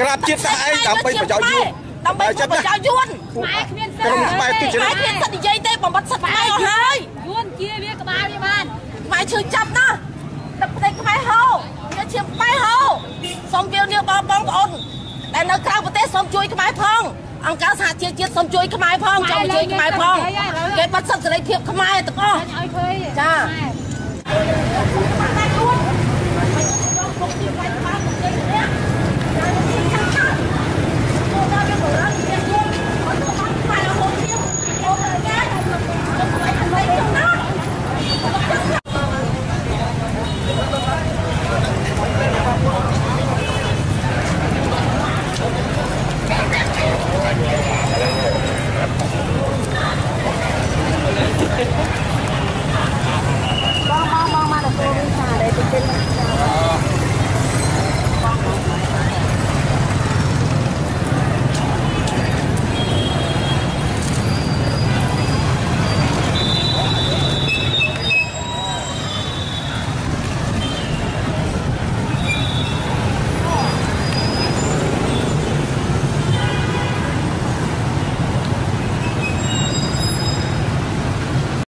ក្រាបជាតិសាសន៍ឯងដើម្បីប្រយោជន៍យួនដើម្បីប្រយោជន៍យួនខ្មែរគ្មានសិក្រុមទ្ធិខ្មែរទុច្ចរិម៉ែតគ្មានសិទ្ធិនិយាយទេបំបត្តិសិទ្ធិខ្មែរអស់ហើយយួនជាវាក្បាលវាបានម៉ែឈឺចាប់ណាស់ទឹកប្រទេសខ្មែរហូរវាជាខ្មែរហូរសូមវាលនាបងបងប្អូនដែលនៅក្រៅប្រទេសសូមជួយខ្មែរផងអង្គការសហជីវជាតិសូមជួយខ្មែរផងចង់ជួយខ្មែរផងគេបាត់សិទ្ធិសេរីភាពខ្មែរទាំងអស់ឲ្យឃើញចាខ្មែរ